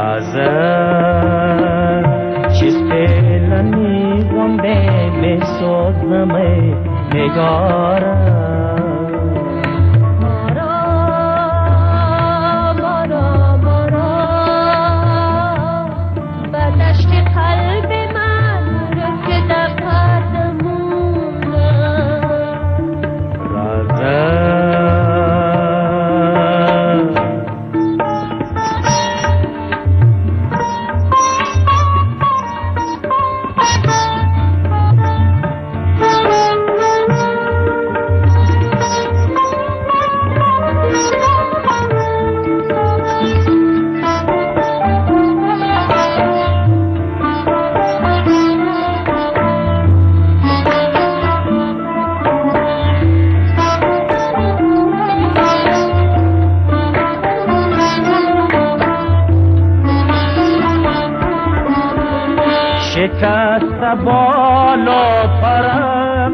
رازه چیز پیلنی گنده می سوزنمه نگارم شکست بالا پرم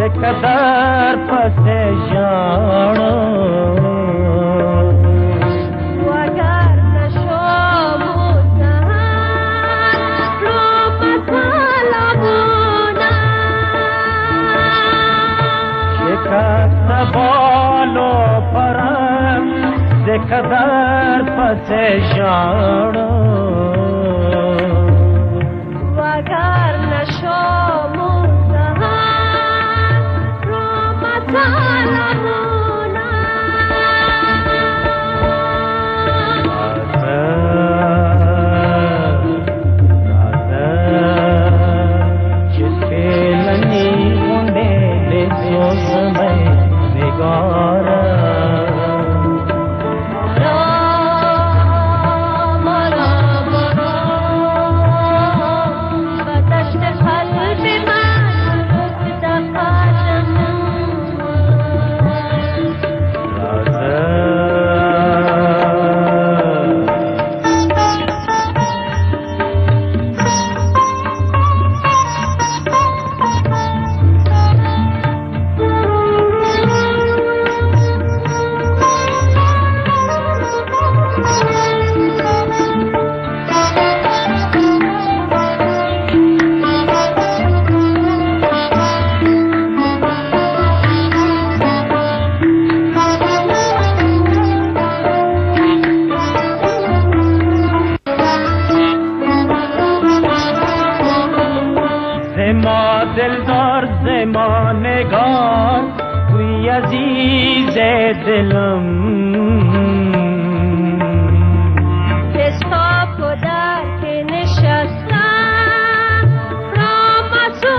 دکه در پس جانم شکست بالا پرم دکه در پس جانم نگار توی عزیز دلم دستا پدر که نشستم رامتو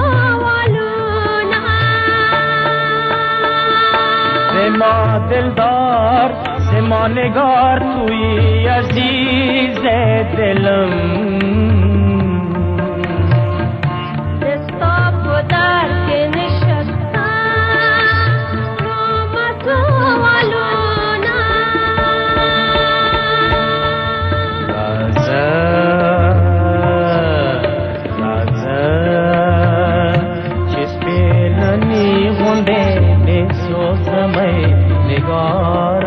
زما دلدار زما نگار توی عزیز دلم भ्रमै निगार।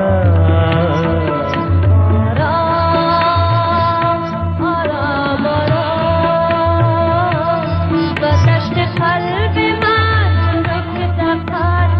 कष्ट फल विमान राष्ट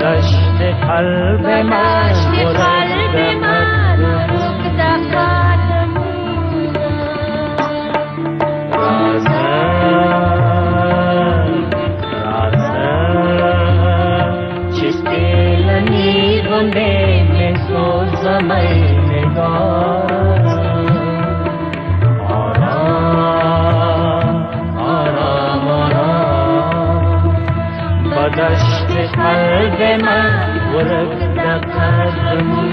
دشت قلب من بلند I'm